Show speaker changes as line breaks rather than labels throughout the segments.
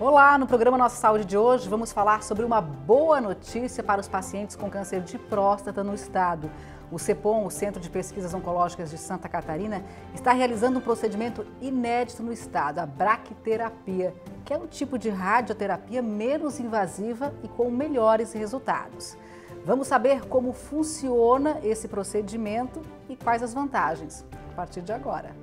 Olá, no programa Nossa Saúde de hoje vamos falar sobre uma boa notícia para os pacientes com câncer de próstata no estado. O CEPOM, o Centro de Pesquisas Oncológicas de Santa Catarina, está realizando um procedimento inédito no estado, a braquiterapia, que é um tipo de radioterapia menos invasiva e com melhores resultados. Vamos saber como funciona esse procedimento e quais as vantagens a partir de agora.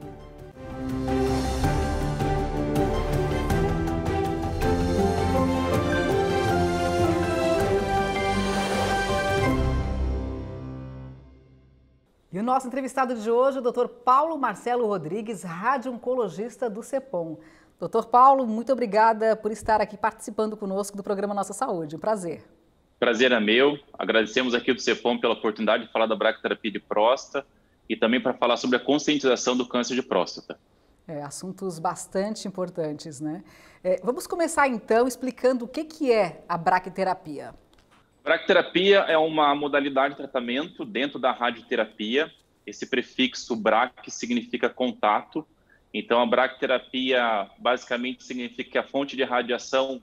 E o nosso entrevistado de hoje, o Dr. Paulo Marcelo Rodrigues, radio-oncologista do CEPOM. Doutor Paulo, muito obrigada por estar aqui participando conosco do programa Nossa Saúde. Um prazer.
Prazer é meu. Agradecemos aqui do CEPOM pela oportunidade de falar da braquiterapia de próstata e também para falar sobre a conscientização do câncer de próstata.
É, assuntos bastante importantes, né? É, vamos começar então explicando o que, que é a braquiterapia.
Braquiterapia é uma modalidade de tratamento dentro da radioterapia. Esse prefixo braque significa contato. Então, a braquiterapia basicamente significa que a fonte de radiação,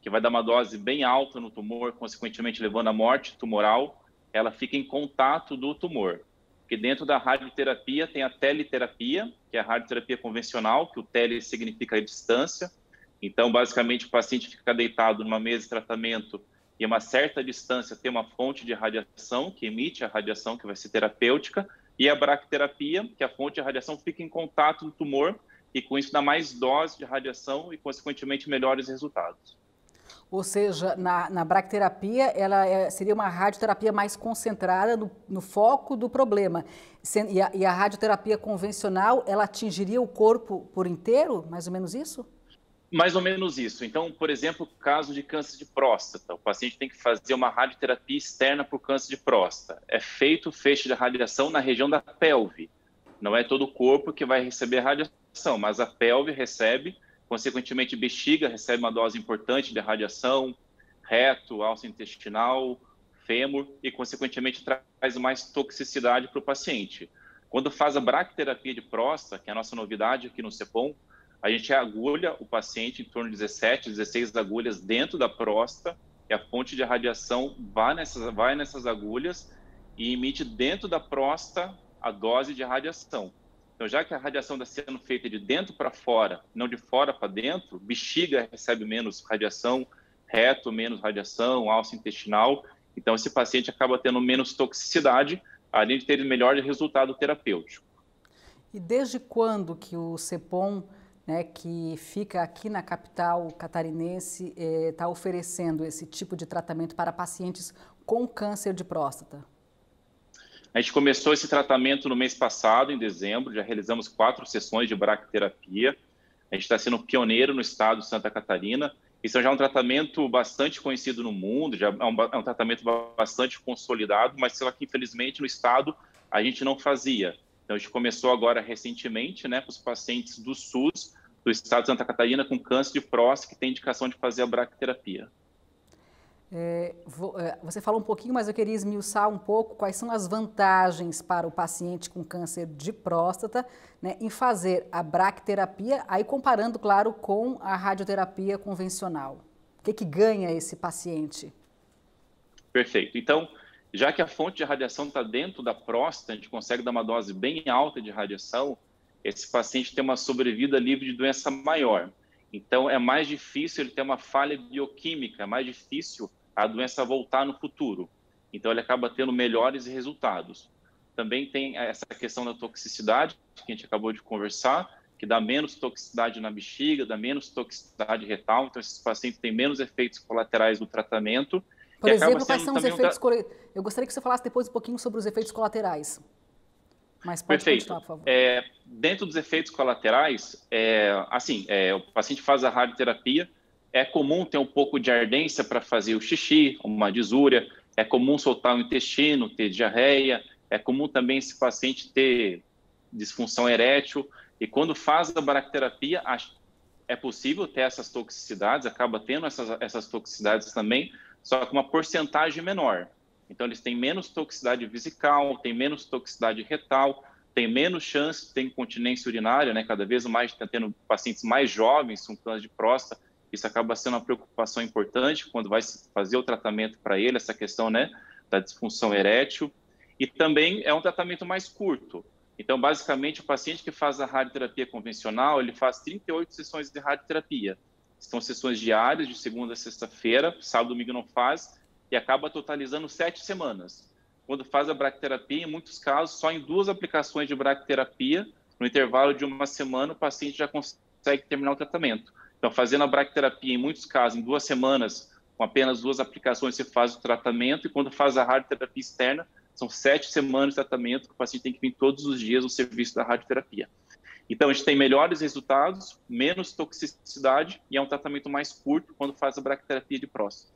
que vai dar uma dose bem alta no tumor, consequentemente levando à morte tumoral, ela fica em contato do tumor. Porque dentro da radioterapia tem a teleterapia, que é a radioterapia convencional, que o tele significa distância. Então, basicamente, o paciente fica deitado numa mesa de tratamento e a uma certa distância tem uma fonte de radiação que emite a radiação que vai ser terapêutica e a braquiterapia, que a fonte de radiação fica em contato no tumor e com isso dá mais dose de radiação e consequentemente melhores resultados.
Ou seja, na, na braquiterapia, ela é, seria uma radioterapia mais concentrada no, no foco do problema. E a, e a radioterapia convencional, ela atingiria o corpo por inteiro, mais ou menos isso?
Mais ou menos isso. Então, por exemplo, caso de câncer de próstata, o paciente tem que fazer uma radioterapia externa para o câncer de próstata. É feito o feixe de radiação na região da pelve. Não é todo o corpo que vai receber radiação, mas a pelve recebe, consequentemente, bexiga recebe uma dose importante de radiação, reto, alça intestinal, fêmur e, consequentemente, traz mais toxicidade para o paciente. Quando faz a braquiterapia de próstata, que é a nossa novidade aqui no CEPOM, a gente agulha o paciente em torno de 17, 16 agulhas dentro da próstata e a fonte de radiação vai nessas, vai nessas agulhas e emite dentro da próstata a dose de radiação. Então, já que a radiação está sendo feita de dentro para fora, não de fora para dentro, bexiga recebe menos radiação, reto menos radiação, alça intestinal. Então, esse paciente acaba tendo menos toxicidade, além de ter melhor resultado terapêutico.
E desde quando que o CEPOM né, que fica aqui na capital catarinense, está eh, oferecendo esse tipo de tratamento para pacientes com câncer de próstata?
A gente começou esse tratamento no mês passado, em dezembro, já realizamos quatro sessões de braquiterapia. A gente está sendo pioneiro no estado de Santa Catarina. Isso já é um tratamento bastante conhecido no mundo, já é um, é um tratamento bastante consolidado, mas só que infelizmente no estado a gente não fazia. Então, a gente começou agora recentemente, né, com os pacientes do SUS, do estado de Santa Catarina, com câncer de próstata, que tem indicação de fazer a braquiterapia.
É, é, você falou um pouquinho, mas eu queria esmiuçar um pouco quais são as vantagens para o paciente com câncer de próstata né, em fazer a braquiterapia, aí comparando, claro, com a radioterapia convencional. O que, que ganha esse paciente?
Perfeito. Então, já que a fonte de radiação está dentro da próstata, a gente consegue dar uma dose bem alta de radiação, esse paciente tem uma sobrevida livre de doença maior. Então, é mais difícil ele ter uma falha bioquímica, é mais difícil a doença voltar no futuro. Então, ele acaba tendo melhores resultados. Também tem essa questão da toxicidade, que a gente acabou de conversar, que dá menos toxicidade na bexiga, dá menos toxicidade retal. Então, esses pacientes têm menos efeitos colaterais do tratamento
por exemplo, quais são os efeitos colaterais? Eu gostaria que você falasse depois um pouquinho sobre os efeitos colaterais.
Mas pode Perfeito. por favor. É, dentro dos efeitos colaterais, é, assim, é, o paciente faz a radioterapia, é comum ter um pouco de ardência para fazer o xixi, uma disúria, é comum soltar o intestino, ter diarreia, é comum também esse paciente ter disfunção erétil, e quando faz a braquiterapia, é possível ter essas toxicidades, acaba tendo essas, essas toxicidades também, só que uma porcentagem menor. Então, eles têm menos toxicidade vesical, têm menos toxicidade retal, têm menos chance de ter incontinência urinária, né? Cada vez mais está tendo pacientes mais jovens com câncer de próstata, Isso acaba sendo uma preocupação importante quando vai fazer o tratamento para ele, essa questão né, da disfunção erétil. E também é um tratamento mais curto. Então, basicamente, o paciente que faz a radioterapia convencional, ele faz 38 sessões de radioterapia. São sessões diárias, de segunda a sexta-feira, sábado e domingo não faz, e acaba totalizando sete semanas. Quando faz a bracterapia, em muitos casos, só em duas aplicações de bracterapia, no intervalo de uma semana, o paciente já consegue terminar o tratamento. Então, fazendo a bracterapia, em muitos casos, em duas semanas, com apenas duas aplicações, você faz o tratamento, e quando faz a radioterapia externa, são sete semanas de tratamento que o paciente tem que vir todos os dias no serviço da radioterapia. Então, a gente tem melhores resultados, menos toxicidade e é um tratamento mais curto quando faz a bracterapia de próstata.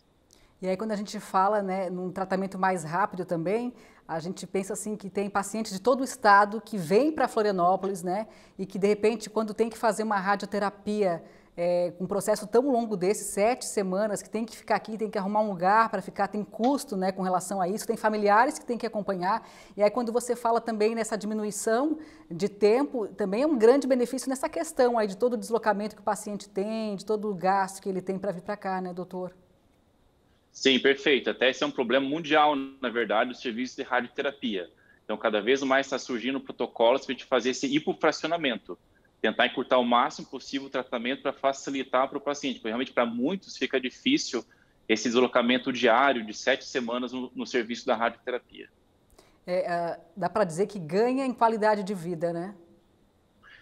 E aí, quando a gente fala né, num tratamento mais rápido também, a gente pensa assim que tem pacientes de todo o estado que vêm para Florianópolis, né? E que, de repente, quando tem que fazer uma radioterapia é, um processo tão longo desse, sete semanas, que tem que ficar aqui, tem que arrumar um lugar para ficar, tem custo né, com relação a isso, tem familiares que tem que acompanhar. E aí, quando você fala também nessa diminuição de tempo, também é um grande benefício nessa questão aí de todo o deslocamento que o paciente tem, de todo o gasto que ele tem para vir para cá, né, doutor?
Sim, perfeito. Até esse é um problema mundial, na verdade, o serviço de radioterapia. Então, cada vez mais está surgindo protocolos para a gente fazer esse hipofracionamento tentar encurtar o máximo possível o tratamento para facilitar para o paciente, porque realmente para muitos fica difícil esse deslocamento diário de sete semanas no, no serviço da radioterapia.
É, uh, dá para dizer que ganha em qualidade de vida, né?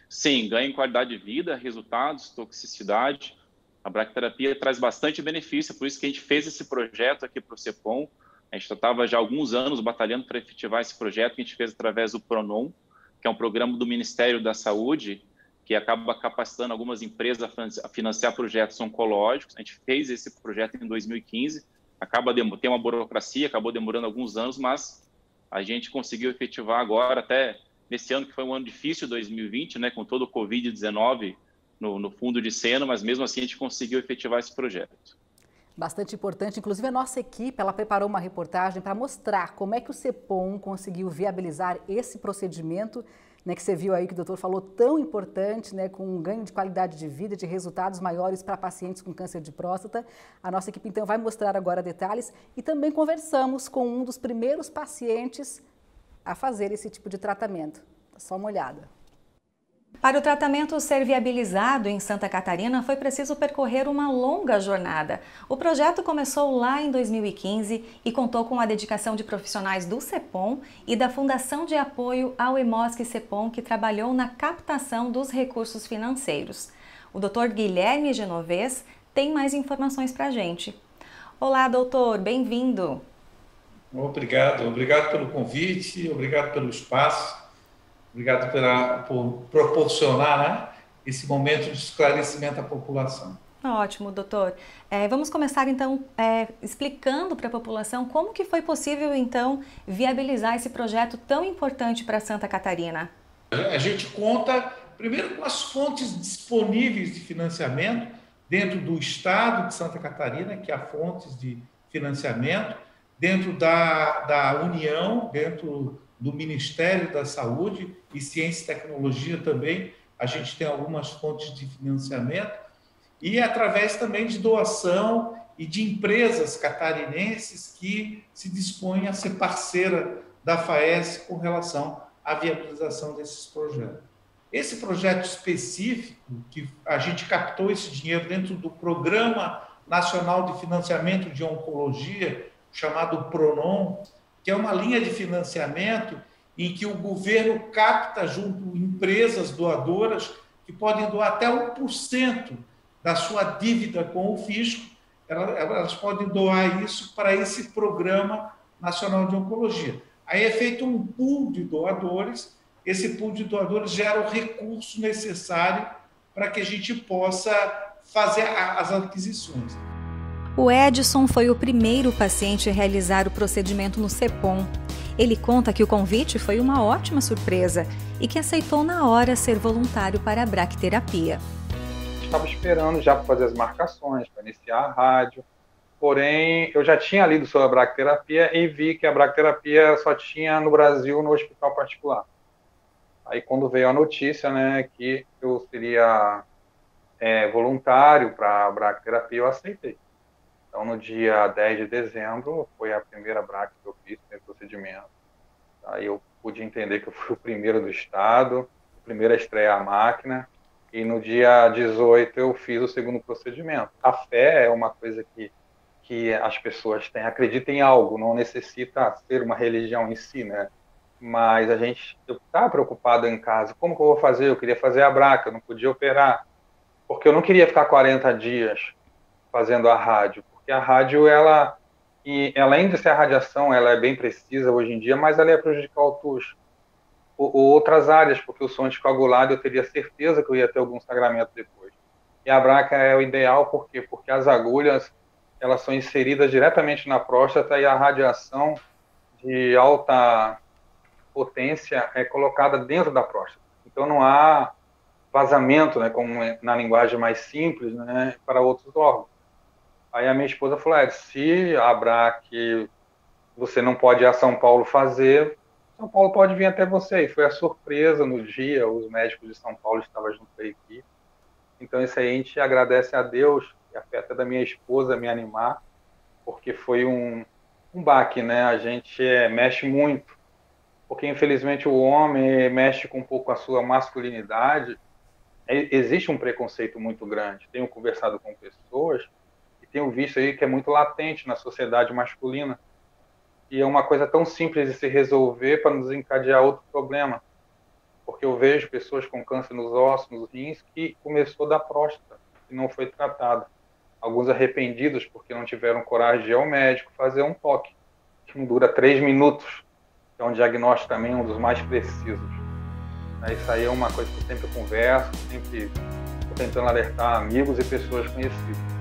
Sim, ganha em qualidade de vida, resultados, toxicidade. A bracterapia traz bastante benefício, por isso que a gente fez esse projeto aqui para o CEPOM. A gente estava já há alguns anos batalhando para efetivar esse projeto que a gente fez através do PRONOM, que é um programa do Ministério da Saúde, que acaba capacitando algumas empresas a financiar projetos oncológicos. A gente fez esse projeto em 2015, acaba tem uma burocracia, acabou demorando alguns anos, mas a gente conseguiu efetivar agora, até nesse ano que foi um ano difícil, 2020, né, com todo o Covid-19 no, no fundo de cena, mas mesmo assim a gente conseguiu efetivar esse projeto
bastante importante. Inclusive, a nossa equipe ela preparou uma reportagem para mostrar como é que o CEPOM conseguiu viabilizar esse procedimento né, que você viu aí que o doutor falou, tão importante, né, com um ganho de qualidade de vida, de resultados maiores para pacientes com câncer de próstata. A nossa equipe, então, vai mostrar agora detalhes e também conversamos com um dos primeiros pacientes a fazer esse tipo de tratamento. Só uma olhada.
Para o tratamento ser viabilizado em Santa Catarina, foi preciso percorrer uma longa jornada. O projeto começou lá em 2015 e contou com a dedicação de profissionais do CEPOM e da Fundação de Apoio ao EMOSC CEPOM, que trabalhou na captação dos recursos financeiros. O Dr. Guilherme Genovez tem mais informações para a gente. Olá, doutor, bem-vindo.
Obrigado, obrigado pelo convite, obrigado pelo espaço. Obrigado pela, por proporcionar né, esse momento de esclarecimento à população.
Ótimo, doutor. É, vamos começar então é, explicando para a população como que foi possível então viabilizar esse projeto tão importante para Santa Catarina.
A gente conta primeiro com as fontes disponíveis de financiamento dentro do Estado de Santa Catarina, que há fontes de financiamento, dentro da, da União, dentro do Ministério da Saúde e Ciência e Tecnologia também, a gente tem algumas fontes de financiamento, e através também de doação e de empresas catarinenses que se dispõem a ser parceira da FAES com relação à viabilização desses projetos. Esse projeto específico, que a gente captou esse dinheiro dentro do Programa Nacional de Financiamento de Oncologia, chamado PRONOM, que é uma linha de financiamento em que o governo capta junto empresas doadoras que podem doar até 1% da sua dívida com o fisco, elas podem doar isso para esse programa nacional de oncologia. Aí é feito um pool de doadores, esse pool de doadores gera o recurso necessário para que a gente possa fazer as aquisições.
O Edson foi o primeiro paciente a realizar o procedimento no CEPOM. Ele conta que o convite foi uma ótima surpresa e que aceitou na hora ser voluntário para a bracterapia.
Estava esperando já para fazer as marcações, para iniciar a rádio. Porém, eu já tinha lido sobre a bracterapia e vi que a bracterapia só tinha no Brasil no hospital particular. Aí, quando veio a notícia, né, que eu seria é, voluntário para a braquiterapia, eu aceitei. Então, no dia 10 de dezembro, foi a primeira braque que eu fiz, no procedimento. Aí eu pude entender que eu fui o primeiro do estado, o primeiro a estrear a máquina, e no dia 18 eu fiz o segundo procedimento. A fé é uma coisa que, que as pessoas têm, acreditam em algo, não necessita ser uma religião em si, né? Mas a gente, estava preocupado em casa, como que eu vou fazer? Eu queria fazer a braca, eu não podia operar, porque eu não queria ficar 40 dias fazendo a rádio, porque a rádio, ela, e, além de ser a radiação, ela é bem precisa hoje em dia, mas ela ia prejudicar o ou, outras áreas, porque o som anticoagulado eu teria certeza que eu ia ter algum sangramento depois. E a braca é o ideal, por quê? Porque as agulhas, elas são inseridas diretamente na próstata e a radiação de alta potência é colocada dentro da próstata. Então não há vazamento, né, como na linguagem mais simples, né, para outros órgãos. Aí a minha esposa falou: é, se a BRAC você não pode ir a São Paulo fazer, São Paulo pode vir até você. E foi a surpresa no dia, os médicos de São Paulo estavam junto com a equipe. Então isso aí a gente agradece a Deus e a fé da minha esposa me animar, porque foi um, um baque, né? A gente é, mexe muito, porque infelizmente o homem mexe com um pouco a sua masculinidade. É, existe um preconceito muito grande. Tenho conversado com pessoas tenho visto aí que é muito latente na sociedade masculina. E é uma coisa tão simples de se resolver para nos encadear outro problema. Porque eu vejo pessoas com câncer nos ossos, nos rins, que começou da próstata e não foi tratado. Alguns arrependidos porque não tiveram coragem de ir ao médico fazer um toque, que não dura três minutos. É um diagnóstico também um dos mais precisos. Isso aí é uma coisa que eu sempre converso, sempre tentando alertar amigos e pessoas conhecidas.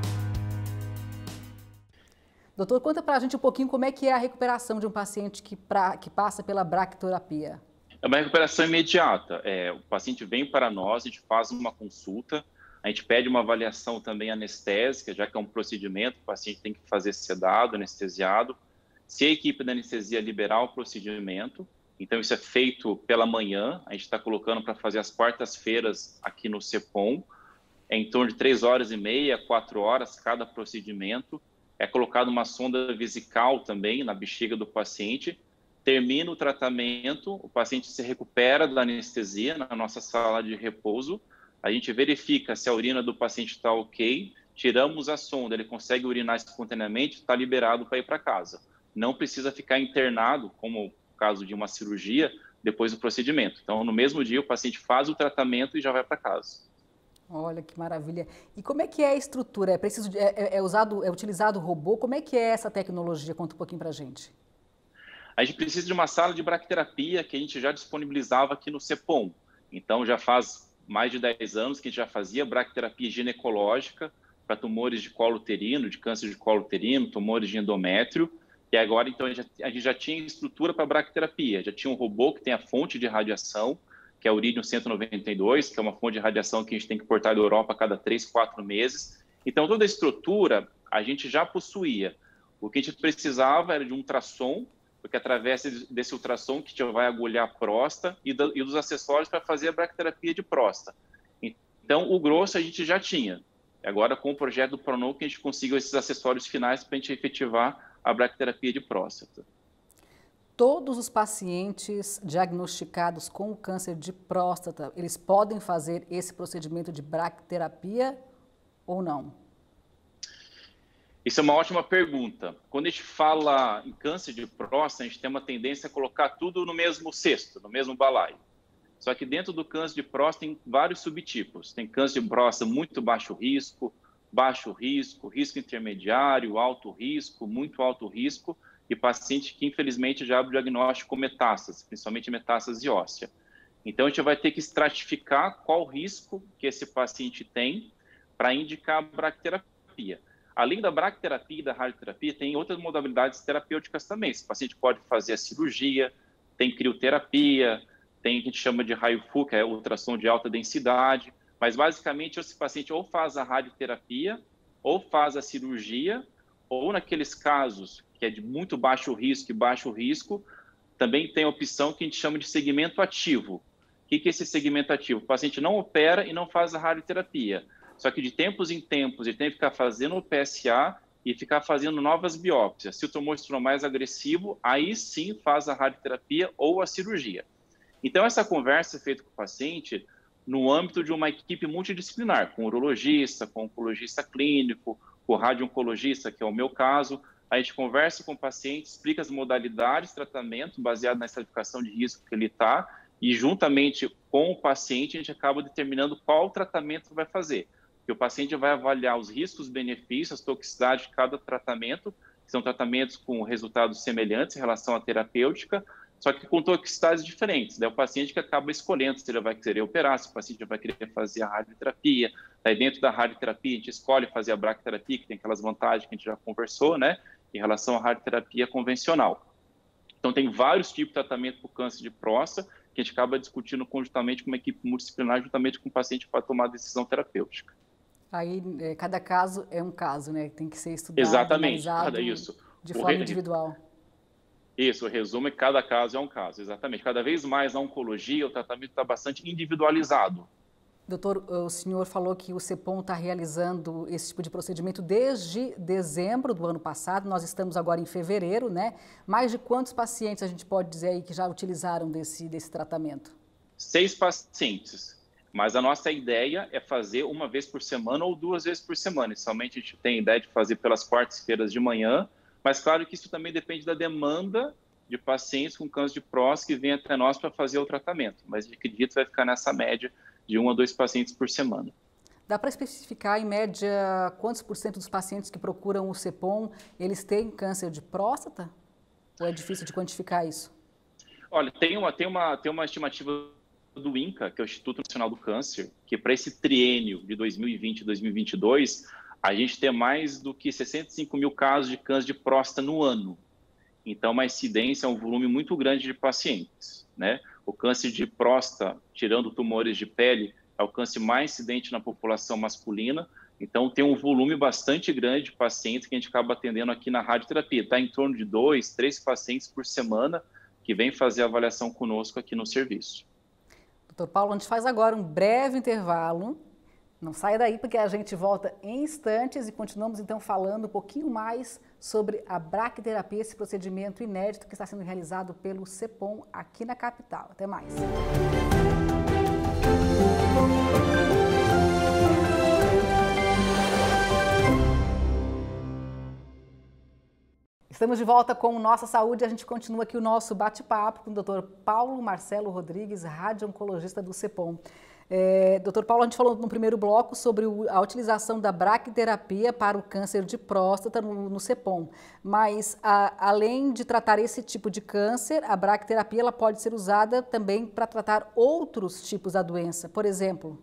Doutor, conta para a gente um pouquinho como é que é a recuperação de um paciente que, pra, que passa pela bracterapia.
É uma recuperação imediata. É, o paciente vem para nós, a gente faz uma consulta, a gente pede uma avaliação também anestésica, já que é um procedimento, o paciente tem que fazer sedado, anestesiado. Se a equipe da anestesia liberar o procedimento, então isso é feito pela manhã, a gente está colocando para fazer as quartas-feiras aqui no CEPOM, é em torno de três horas e meia, quatro horas cada procedimento é colocada uma sonda vesical também na bexiga do paciente. Termina o tratamento, o paciente se recupera da anestesia na nossa sala de repouso. A gente verifica se a urina do paciente está ok, tiramos a sonda, ele consegue urinar espontaneamente, está liberado para ir para casa. Não precisa ficar internado, como o caso de uma cirurgia, depois do procedimento. Então, no mesmo dia, o paciente faz o tratamento e já vai para casa.
Olha que maravilha. E como é que é a estrutura? É preciso é, é, é usado é utilizado robô? Como é que é essa tecnologia? Conta um pouquinho para a gente.
A gente precisa de uma sala de braquiterapia que a gente já disponibilizava aqui no CEPOM. Então já faz mais de 10 anos que a gente já fazia braquiterapia ginecológica para tumores de colo uterino, de câncer de colo uterino, tumores de endométrio. E agora então a gente já, a gente já tinha estrutura para braquiterapia, já tinha um robô que tem a fonte de radiação que é o Iridium 192, que é uma fonte de radiação que a gente tem que importar da Europa a cada três, quatro meses. Então, toda a estrutura a gente já possuía. O que a gente precisava era de um ultrassom, porque através desse ultrassom que a gente vai agulhar a próstata e, do, e dos acessórios para fazer a bracterapia de próstata. Então, o grosso a gente já tinha. Agora, com o projeto do Pronou, que a gente conseguiu esses acessórios finais para a gente efetivar a bracterapia de próstata
todos os pacientes diagnosticados com câncer de próstata, eles podem fazer esse procedimento de bracterapia ou não?
Isso é uma ótima pergunta. Quando a gente fala em câncer de próstata, a gente tem uma tendência a colocar tudo no mesmo cesto, no mesmo balaio. Só que dentro do câncer de próstata tem vários subtipos. Tem câncer de próstata muito baixo risco, baixo risco, risco intermediário, alto risco, muito alto risco e paciente que infelizmente já abre o diagnóstico com metástase, principalmente metástase óssea. Então a gente vai ter que estratificar qual risco que esse paciente tem para indicar a bracterapia. Além da bracterapia e da radioterapia, tem outras modalidades terapêuticas também. Esse paciente pode fazer a cirurgia, tem crioterapia, tem o que a gente chama de raio-fu, que é ultrassom de alta densidade, mas basicamente esse paciente ou faz a radioterapia, ou faz a cirurgia, ou naqueles casos que é de muito baixo risco e baixo risco, também tem a opção que a gente chama de segmento ativo. O que é esse segmento ativo? O paciente não opera e não faz a radioterapia, Só que de tempos em tempos ele tem que ficar fazendo o PSA e ficar fazendo novas biópsias. Se o tumor tornou mais agressivo, aí sim faz a radioterapia ou a cirurgia. Então, essa conversa é feita com o paciente no âmbito de uma equipe multidisciplinar, com urologista, com oncologista clínico, com radio-oncologista, que é o meu caso. A gente conversa com o paciente, explica as modalidades de tratamento baseado na estratificação de risco que ele está, e juntamente com o paciente a gente acaba determinando qual tratamento vai fazer. Que o paciente vai avaliar os riscos, benefícios, toxicidade de cada tratamento, que são tratamentos com resultados semelhantes em relação à terapêutica, só que com toxicidades diferentes. Daí o paciente que acaba escolhendo se ele vai querer operar, se o paciente vai querer fazer a radioterapia. Daí dentro da radioterapia a gente escolhe fazer a braquiterapia, que tem aquelas vantagens que a gente já conversou, né, em relação à radioterapia convencional. Então tem vários tipos de tratamento para o câncer de próstata que a gente acaba discutindo conjuntamente com uma equipe multidisciplinar, juntamente com o paciente para tomar a decisão terapêutica.
Aí é, cada caso é um caso, né? Tem que ser estudado,
Exatamente, cada isso.
de forma individual.
Isso, o resumo é que cada caso é um caso, exatamente. Cada vez mais na oncologia o tratamento está bastante individualizado.
Doutor, o senhor falou que o CEPOM está realizando esse tipo de procedimento desde dezembro do ano passado, nós estamos agora em fevereiro, né? Mais de quantos pacientes a gente pode dizer aí que já utilizaram desse, desse tratamento?
Seis pacientes, mas a nossa ideia é fazer uma vez por semana ou duas vezes por semana. Inicialmente a gente tem a ideia de fazer pelas quartas-feiras de manhã mas claro que isso também depende da demanda de pacientes com câncer de próstata que vêm até nós para fazer o tratamento. Mas acredito que vai ficar nessa média de um a dois pacientes por semana.
Dá para especificar, em média, quantos por cento dos pacientes que procuram o CEPOM, eles têm câncer de próstata? Ou é difícil de quantificar isso?
Olha, tem uma, tem uma, tem uma estimativa do INCA, que é o Instituto Nacional do Câncer, que para esse triênio de 2020 e 2022, a gente tem mais do que 65 mil casos de câncer de próstata no ano. Então, uma incidência é um volume muito grande de pacientes. Né? O câncer de próstata, tirando tumores de pele, é o câncer mais incidente na população masculina. Então, tem um volume bastante grande de pacientes que a gente acaba atendendo aqui na radioterapia. Está em torno de dois, três pacientes por semana que vêm fazer avaliação conosco aqui no serviço.
Doutor Paulo, a gente faz agora um breve intervalo não saia daí porque a gente volta em instantes e continuamos então falando um pouquinho mais sobre a braquiterapia, esse procedimento inédito que está sendo realizado pelo CEPOM aqui na capital. Até mais. Estamos de volta com Nossa Saúde. A gente continua aqui o nosso bate-papo com o Dr. Paulo Marcelo Rodrigues, radio-oncologista do CEPOM. É, doutor Paulo, a gente falou no primeiro bloco sobre a utilização da braquiterapia para o câncer de próstata no, no CEPOM, mas a, além de tratar esse tipo de câncer, a braquiterapia ela pode ser usada também para tratar outros tipos da doença, por exemplo?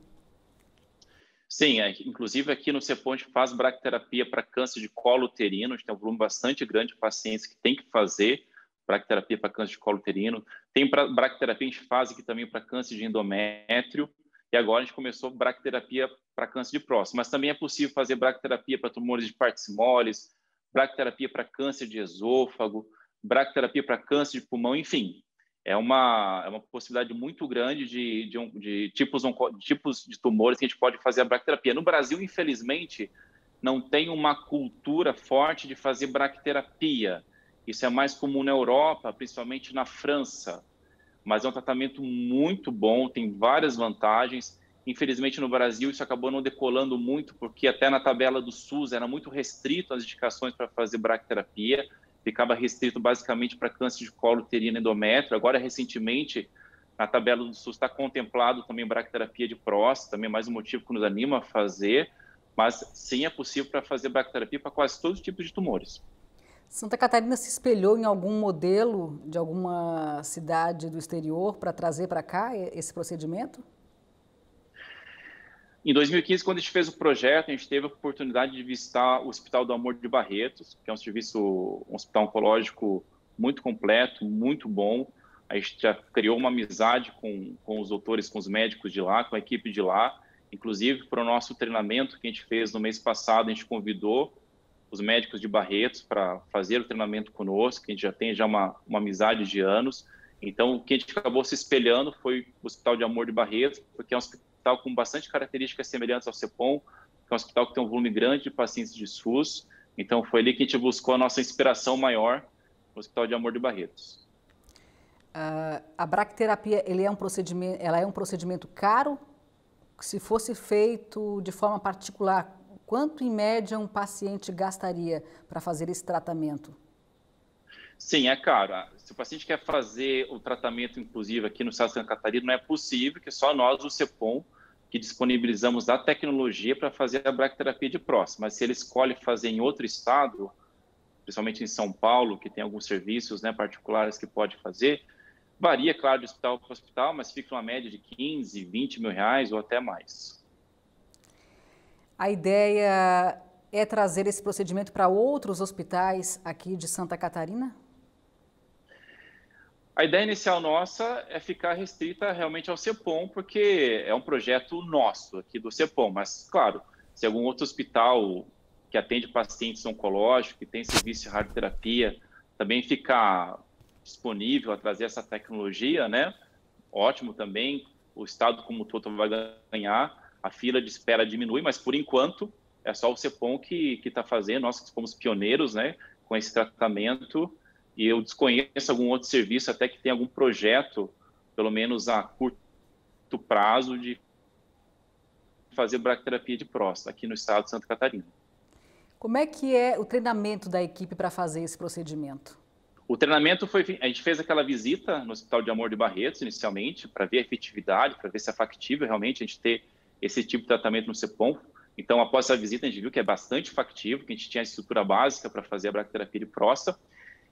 Sim, é, inclusive aqui no CEPOM a gente faz braquiterapia para câncer de colo uterino, a gente tem um volume bastante grande de pacientes que tem que fazer braquiterapia para câncer de colo uterino, tem braquiterapia a gente faz aqui também para câncer de endométrio, e agora a gente começou braquiterapia para câncer de próstata. Mas também é possível fazer braquiterapia para tumores de partes moles, braquiterapia para câncer de esôfago, braquiterapia para câncer de pulmão, enfim. É uma, é uma possibilidade muito grande de, de, de tipos, de tipos de tumores que a gente pode fazer a braquiterapia. No Brasil, infelizmente, não tem uma cultura forte de fazer braquiterapia. Isso é mais comum na Europa, principalmente na França mas é um tratamento muito bom, tem várias vantagens. Infelizmente, no Brasil, isso acabou não decolando muito, porque até na tabela do SUS era muito restrito as indicações para fazer braquiterapia, ficava restrito basicamente para câncer de colo uterino endométrio. Agora, recentemente, na tabela do SUS está contemplado também braquiterapia de próstata, também é mais um motivo que nos anima a fazer, mas sim é possível para fazer braquiterapia para quase todos os tipos de tumores.
Santa Catarina se espelhou em algum modelo de alguma cidade do exterior para trazer para cá esse procedimento?
Em 2015, quando a gente fez o projeto, a gente teve a oportunidade de visitar o Hospital do Amor de Barretos, que é um serviço, um hospital oncológico muito completo, muito bom. A gente já criou uma amizade com, com os doutores, com os médicos de lá, com a equipe de lá. Inclusive, para o nosso treinamento que a gente fez no mês passado, a gente convidou os médicos de Barretos para fazer o treinamento conosco, que a gente já tem já uma, uma amizade de anos. Então, o que a gente acabou se espelhando foi o Hospital de Amor de Barretos, porque é um hospital com bastante características semelhantes ao CEPOM, que é um hospital que tem um volume grande de pacientes de SUS. Então, foi ali que a gente buscou a nossa inspiração maior, o Hospital de Amor de Barretos.
Uh, a braquiterapia ele é um procedimento, ela é um procedimento caro? Se fosse feito de forma particular, quanto em média um paciente gastaria para fazer esse tratamento?
Sim, é caro. Se o paciente quer fazer o tratamento, inclusive aqui no estado de Santa Catarina, não é possível, que só nós, o CEPOM, que disponibilizamos a tecnologia para fazer a braquiterapia de próstata. Mas se ele escolhe fazer em outro estado, principalmente em São Paulo, que tem alguns serviços né, particulares que pode fazer, Varia, claro, de hospital para hospital, mas fica uma média de 15, 20 mil reais ou até mais.
A ideia é trazer esse procedimento para outros hospitais aqui de Santa Catarina?
A ideia inicial nossa é ficar restrita realmente ao CEPOM, porque é um projeto nosso aqui do CEPOM. Mas, claro, se algum outro hospital que atende pacientes oncológicos, que tem serviço de radioterapia, também ficar disponível a trazer essa tecnologia, né? Ótimo também, o Estado como todo vai ganhar, a fila de espera diminui, mas por enquanto é só o CEPOM que está fazendo, nós que fomos pioneiros, né, com esse tratamento, e eu desconheço algum outro serviço, até que tem algum projeto, pelo menos a curto prazo, de fazer bracterapia de próstata aqui no estado de Santa Catarina.
Como é que é o treinamento da equipe para fazer esse procedimento?
O treinamento foi. A gente fez aquela visita no Hospital de Amor de Barretos, inicialmente, para ver a efetividade, para ver se é factível realmente a gente ter esse tipo de tratamento no CEPOM. Então, após essa visita, a gente viu que é bastante factível, que a gente tinha a estrutura básica para fazer a braquiterapia de próstata.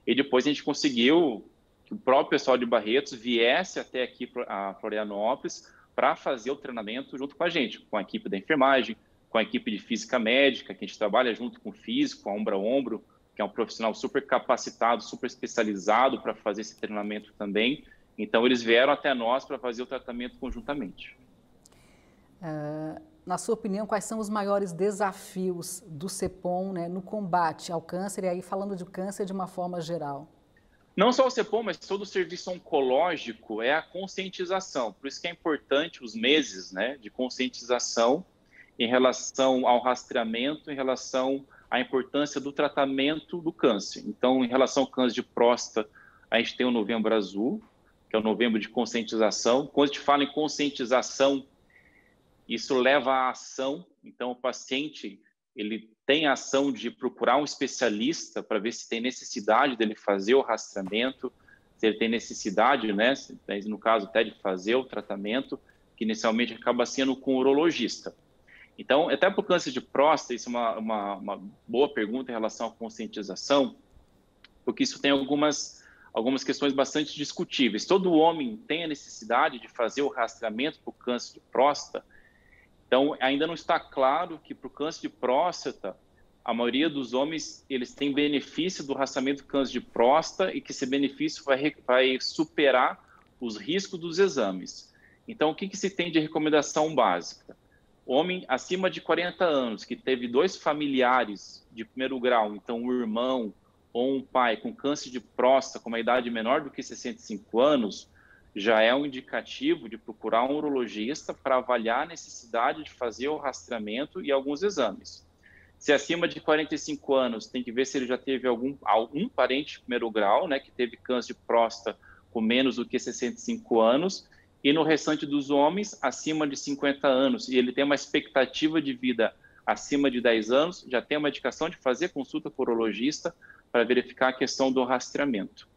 E depois a gente conseguiu que o próprio pessoal de Barretos viesse até aqui a Florianópolis para fazer o treinamento junto com a gente, com a equipe da enfermagem, com a equipe de física médica, que a gente trabalha junto com o físico, ombro a ombro, que é um profissional super capacitado, super especializado para fazer esse treinamento também. Então, eles vieram até nós para fazer o tratamento conjuntamente.
Uh, na sua opinião, quais são os maiores desafios do CEPOM né, no combate ao câncer, e aí falando de câncer de uma forma geral?
Não só o CEPOM, mas todo o serviço oncológico é a conscientização. Por isso que é importante os meses né, de conscientização em relação ao rastreamento, em relação a importância do tratamento do câncer. Então, em relação ao câncer de próstata, a gente tem o Novembro Azul, que é o Novembro de Conscientização. Quando a gente fala em conscientização, isso leva à ação. Então, o paciente ele tem a ação de procurar um especialista para ver se tem necessidade dele fazer o rastreamento, se ele tem necessidade, né, no caso até de fazer o tratamento, que inicialmente acaba sendo com o urologista. Então, até para o câncer de próstata, isso é uma, uma, uma, boa pergunta em relação à conscientização, porque isso tem algumas, algumas questões bastante discutíveis. Todo homem tem a necessidade de fazer o rastreamento para o câncer de próstata, então ainda não está claro que para o câncer de próstata, a maioria dos homens eles têm benefício do rastreamento do câncer de próstata e que esse benefício vai, vai superar os riscos dos exames. Então, o que, que se tem de recomendação básica? homem acima de 40 anos que teve dois familiares de primeiro grau, então um irmão ou um pai com câncer de próstata com uma idade menor do que 65 anos, já é um indicativo de procurar um urologista para avaliar a necessidade de fazer o rastreamento e alguns exames. Se é acima de 45 anos, tem que ver se ele já teve algum, algum parente de primeiro grau, né, que teve câncer de próstata com menos do que 65 anos, e no restante dos homens acima de 50 anos, e ele tem uma expectativa de vida acima de 10 anos, já tem uma indicação de fazer consulta com urologista para verificar a questão do rastreamento.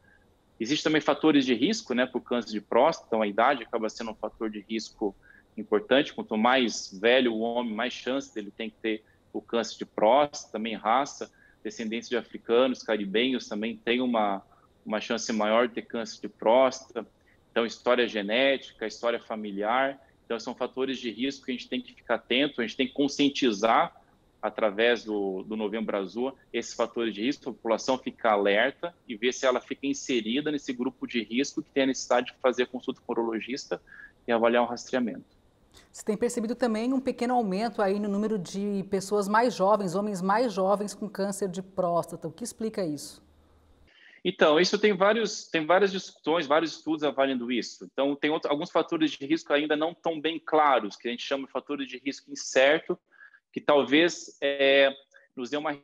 Existem também fatores de risco, né, por câncer de próstata, então a idade acaba sendo um fator de risco importante, quanto mais velho o homem, mais chance dele tem que ter o câncer de próstata, também raça, descendentes de africanos, caribenhos também tem uma, uma chance maior de ter câncer de próstata, então, história genética, história familiar. Então, são fatores de risco que a gente tem que ficar atento, a gente tem que conscientizar através do, do Novembro Azul esses fatores de risco, a população ficar alerta e ver se ela fica inserida nesse grupo de risco que tem a necessidade de fazer consulta com o urologista e avaliar o rastreamento.
Você tem percebido também um pequeno aumento aí no número de pessoas mais jovens, homens mais jovens com câncer de próstata. O que explica isso?
Então, isso tem vários, tem várias discussões, vários estudos avaliando isso. Então, tem outro, alguns fatores de risco ainda não tão bem claros, que a gente chama de fatores de risco incerto, que talvez é, nos dê uma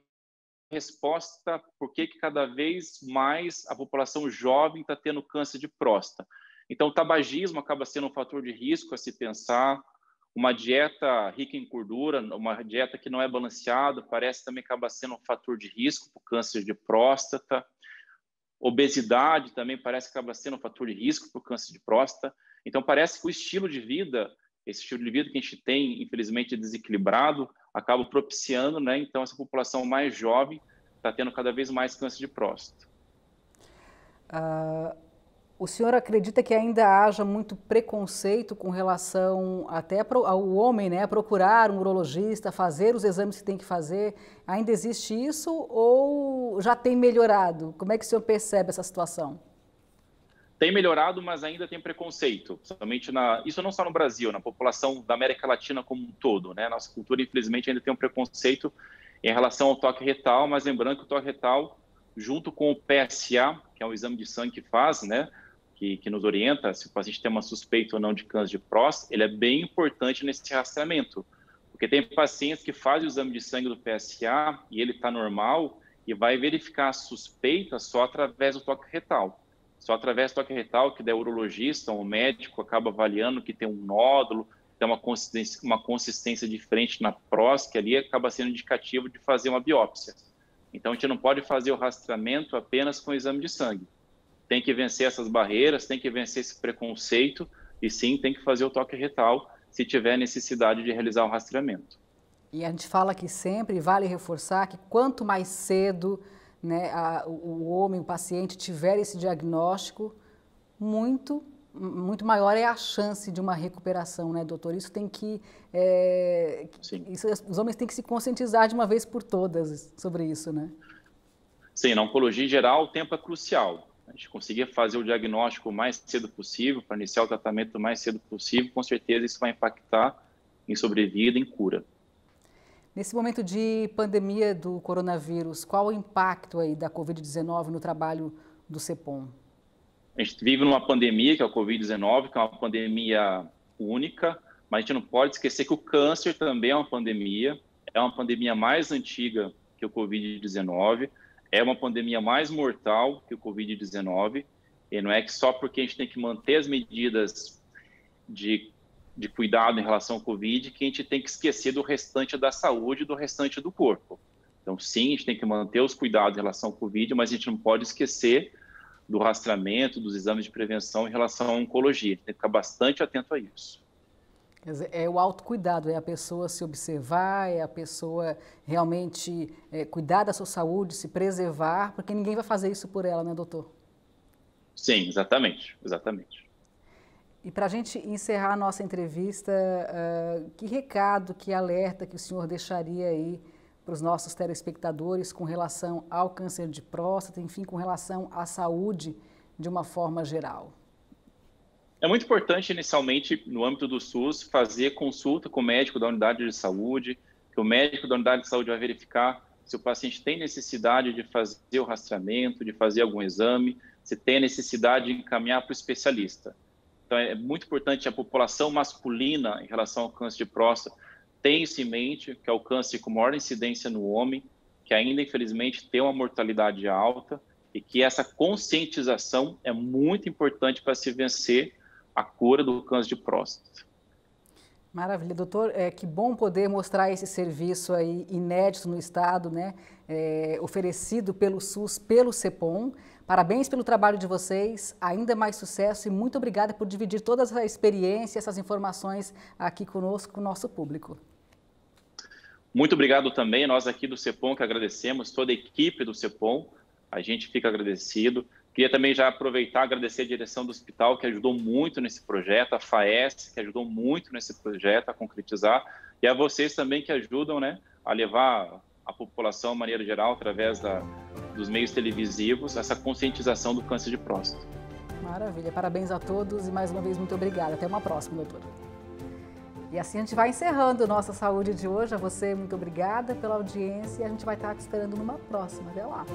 resposta por que cada vez mais a população jovem está tendo câncer de próstata. Então, o tabagismo acaba sendo um fator de risco a se pensar, uma dieta rica em gordura, uma dieta que não é balanceada, parece também acaba sendo um fator de risco para o câncer de próstata. Obesidade também parece que acaba sendo um fator de risco para o câncer de próstata. Então, parece que o estilo de vida, esse estilo de vida que a gente tem, infelizmente, desequilibrado, acaba propiciando, né? Então, essa população mais jovem está tendo cada vez mais câncer de próstata.
Uh, o senhor acredita que ainda haja muito preconceito com relação até ao homem, né, procurar um urologista, fazer os exames que tem que fazer? Ainda existe isso ou já tem melhorado? Como é que o senhor percebe essa situação?
Tem melhorado, mas ainda tem preconceito. Somente na, isso não só no Brasil, na população da América Latina como um todo, né? Nossa cultura, infelizmente, ainda tem um preconceito em relação ao toque retal, mas lembrando que o toque retal, junto com o PSA, que é um exame de sangue que faz, né? que, que, nos orienta se o paciente tem uma suspeita ou não de câncer de próstata, ele é bem importante nesse rastreamento. Porque tem pacientes que fazem o exame de sangue do PSA e ele está normal e vai verificar a suspeita só através do toque retal. Só através do toque retal que o urologista ou médico acaba avaliando que tem um nódulo, tem uma consistência, uma consistência diferente na próstata, ali acaba sendo indicativo de fazer uma biópsia. Então, a gente não pode fazer o rastreamento apenas com o exame de sangue tem que vencer essas barreiras, tem que vencer esse preconceito e sim tem que fazer o toque retal se tiver necessidade de realizar o rastreamento.
E a gente fala que sempre, vale reforçar, que quanto mais cedo né, a, o homem, o paciente tiver esse diagnóstico, muito muito maior é a chance de uma recuperação, né, doutor? Isso tem que, é, isso, os homens têm que se conscientizar de uma vez por todas sobre isso, né?
Sim, na oncologia em geral, o tempo é crucial a gente conseguir fazer o diagnóstico o mais cedo possível, para iniciar o tratamento o mais cedo possível, com certeza isso vai impactar em sobrevida, em cura.
Nesse momento de pandemia do coronavírus, qual o impacto aí da Covid-19 no trabalho do CEPOM?
A gente vive numa pandemia, que é a Covid-19, que é uma pandemia única, mas a gente não pode esquecer que o câncer também é uma pandemia, é uma pandemia mais antiga que o Covid-19 é uma pandemia mais mortal que o Covid-19, e não é que só porque a gente tem que manter as medidas de, de cuidado em relação ao Covid que a gente tem que esquecer do restante da saúde, do restante do corpo. Então, sim, a gente tem que manter os cuidados em relação ao Covid, mas a gente não pode esquecer do rastreamento, dos exames de prevenção em relação à oncologia. A gente tem que ficar bastante atento a isso.
Quer dizer, é o autocuidado, é a pessoa se observar, é a pessoa realmente é, cuidar da sua saúde, se preservar, porque ninguém vai fazer isso por ela, né, doutor?
Sim, exatamente, exatamente.
E para a gente encerrar a nossa entrevista, uh, que recado, que alerta que o senhor deixaria aí para os nossos telespectadores com relação ao câncer de próstata, enfim, com relação à saúde de uma forma geral?
É muito importante, inicialmente, no âmbito do SUS, fazer consulta com o médico da unidade de saúde, que o médico da unidade de saúde vai verificar se o paciente tem necessidade de fazer o rastreamento, de fazer algum exame, se tem necessidade de encaminhar para o especialista. Então, é muito importante a população masculina, em relação ao câncer de próstata, ter isso em mente, que é o câncer com maior incidência no homem, que ainda, infelizmente, tem uma mortalidade alta, e que essa conscientização é muito importante para se vencer a cura do câncer de próstata.
Maravilha, doutor. É, que bom poder mostrar esse serviço aí inédito no estado, né? É, oferecido pelo SUS, pelo CEPOM. Parabéns pelo trabalho de vocês, ainda mais sucesso e muito obrigada por dividir toda essa experiência, essas informações aqui conosco, com o nosso público.
Muito obrigado também, nós aqui do CEPOM que agradecemos, toda a equipe do CEPOM, a gente fica agradecido. Queria também já aproveitar agradecer a direção do hospital que ajudou muito nesse projeto, a FAES que ajudou muito nesse projeto a concretizar e a vocês também que ajudam, né, a levar a população, de maneira geral, através da, dos meios televisivos, essa conscientização do câncer de próstata.
Maravilha, parabéns a todos e mais uma vez muito obrigada. Até uma próxima, doutora. E assim a gente vai encerrando nossa saúde de hoje. A você, muito obrigada pela audiência e a gente vai estar te esperando numa próxima. Até lá.